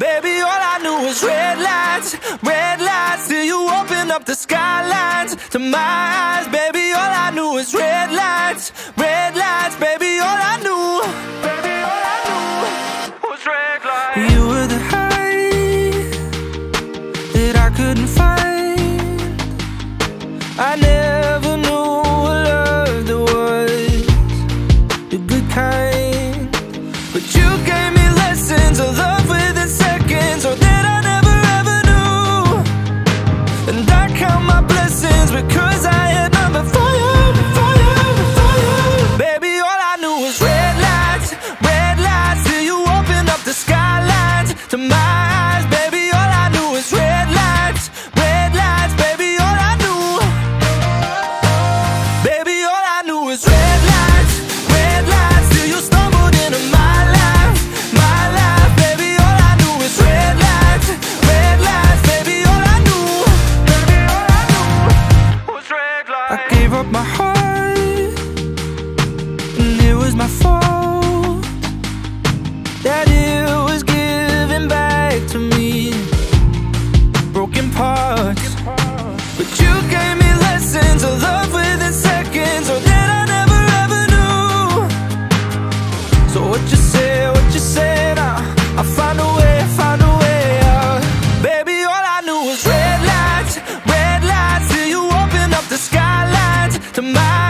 Baby, all I knew was red lights, red lights Till you opened up the skylines. To my eyes Baby, all I knew was red lights, red lights Baby, all I knew, baby, all I knew was red lights. You were the high that I couldn't find. I never knew what love there was The good kind. But you gave me was my fault That it was given back to me Broken parts but you gave me lessons of love within seconds, Or that I never ever knew. So what you say, what you say now? I'll find a way, find a way out. Baby, all I knew was red lights, red lights till you opened up the skylines to my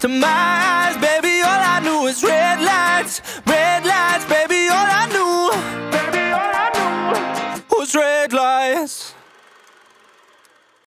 to my eyes, baby. All I knew was red lights, red lights, baby. All I knew, baby, all I knew was red lights.